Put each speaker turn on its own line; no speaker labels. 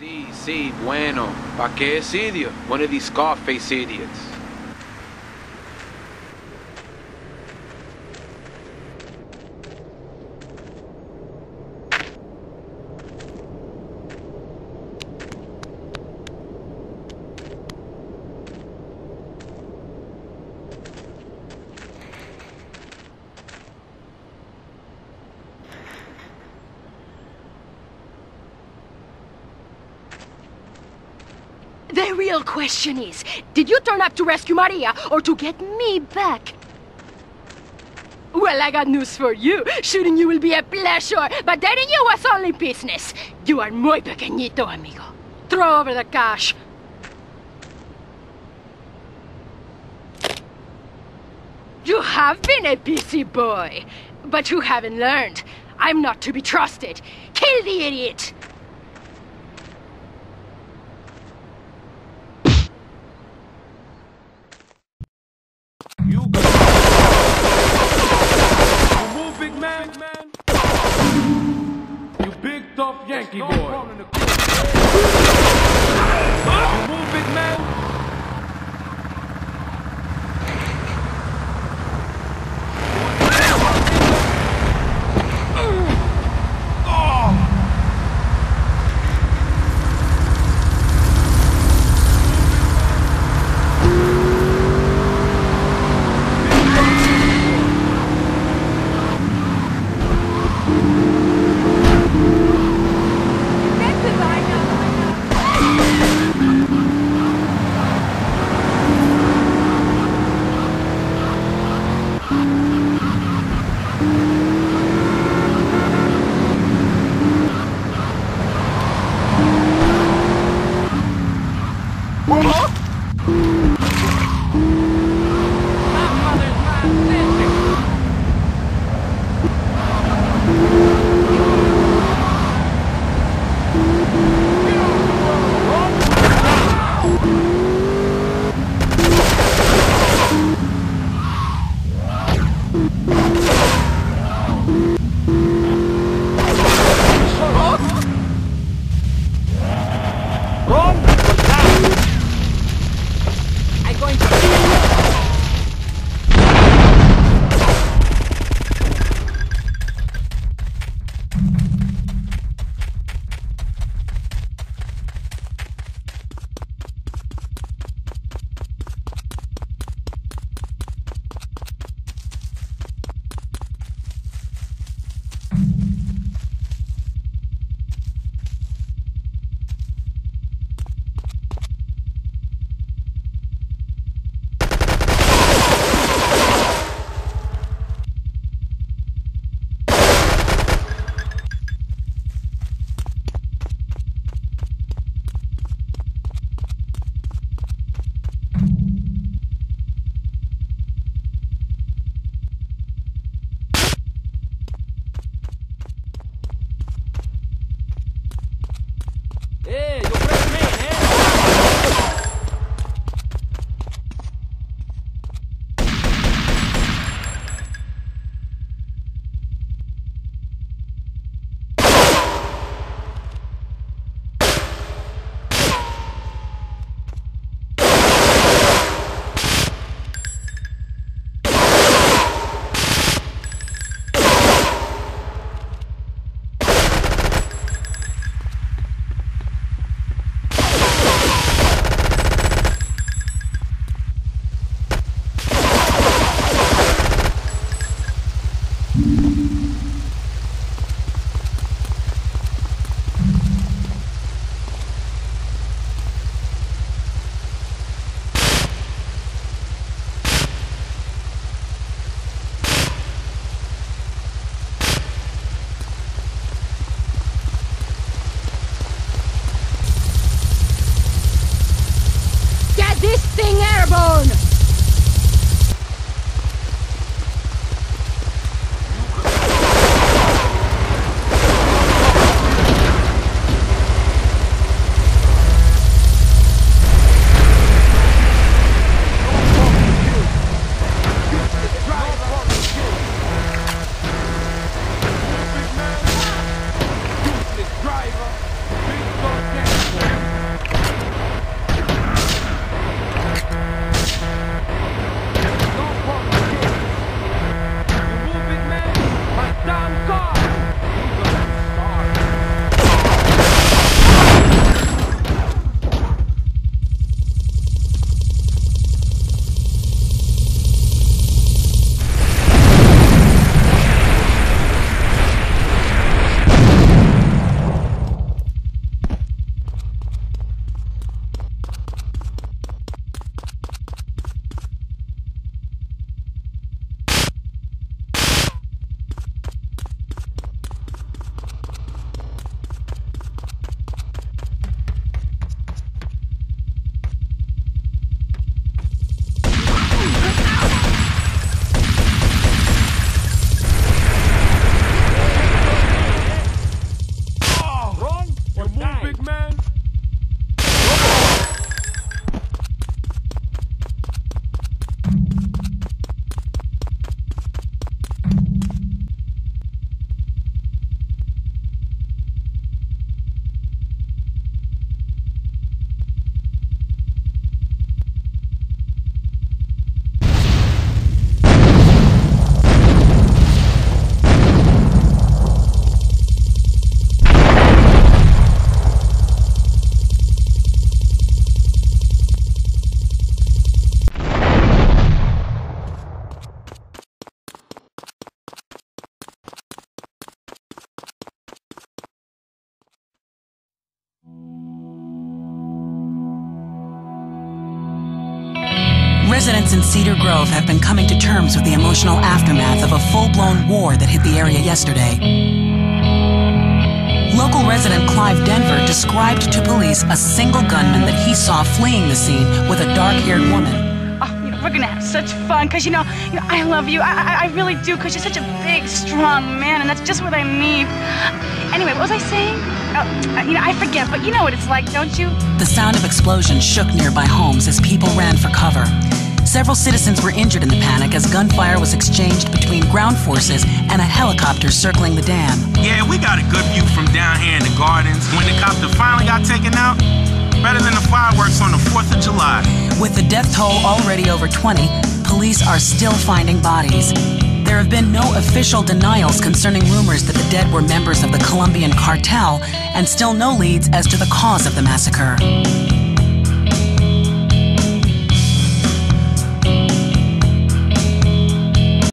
Sí, sí, bueno. ¿Pa qué es idiot? One of these Scarface idiots.
The real question is, did you turn up to rescue Maria or to get me back? Well, I got news for you. Shooting you will be a pleasure, but dating you was only business. You are muy pequeñito, amigo. Throw over the cash. You have been a busy boy, but you haven't learned. I'm not to be trusted. Kill the idiot!
You go. You move, big man. You big tough Yankee boy. You move, big man.
Residents in Cedar Grove have been coming to terms with the emotional aftermath of a full blown war that hit the area yesterday. Local resident Clive Denver described to police a single gunman that he saw fleeing the scene with a dark haired woman.
Oh, you know, we're gonna have such fun, cause you know, you know, I love you. I, I, I really do, cause you're such a big, strong man, and that's just what I need. Anyway, what was I saying? Oh, uh, you know, I forget, but you know what it's like, don't you?
The sound of explosions shook nearby homes as people ran for cover. Several citizens were injured in the panic as gunfire was exchanged between ground forces and a helicopter circling the dam.
Yeah, we got a good view from down here in the gardens. When the copter finally got taken out, better than the fireworks on the 4th of July.
With the death toll already over 20, police are still finding bodies. There have been no official denials concerning rumors that the dead were members of the Colombian cartel, and still no leads as to the cause of the massacre.